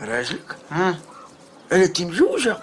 راجلك؟ ها؟ أنا تي مجوجة